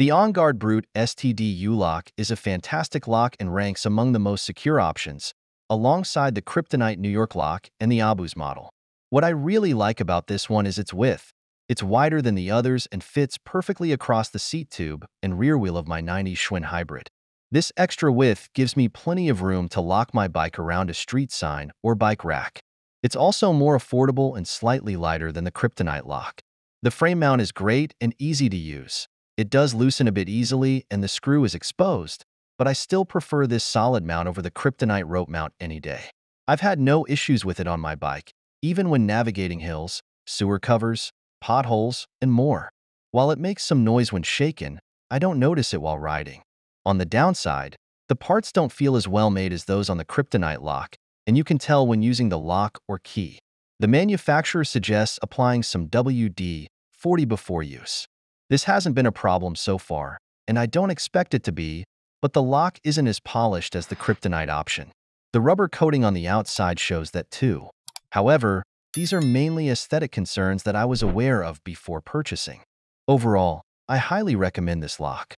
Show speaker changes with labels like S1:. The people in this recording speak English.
S1: The OnGuard Brute STD U-Lock is a fantastic lock and ranks among the most secure options, alongside the Kryptonite New York lock and the Abus model. What I really like about this one is its width. It's wider than the others and fits perfectly across the seat tube and rear wheel of my 90 Schwinn Hybrid. This extra width gives me plenty of room to lock my bike around a street sign or bike rack. It's also more affordable and slightly lighter than the Kryptonite lock. The frame mount is great and easy to use. It does loosen a bit easily and the screw is exposed, but I still prefer this solid mount over the Kryptonite rope mount any day. I've had no issues with it on my bike, even when navigating hills, sewer covers, potholes, and more. While it makes some noise when shaken, I don't notice it while riding. On the downside, the parts don't feel as well made as those on the Kryptonite lock, and you can tell when using the lock or key. The manufacturer suggests applying some WD-40 before use. This hasn't been a problem so far, and I don't expect it to be, but the lock isn't as polished as the Kryptonite option. The rubber coating on the outside shows that too. However, these are mainly aesthetic concerns that I was aware of before purchasing. Overall, I highly recommend this lock.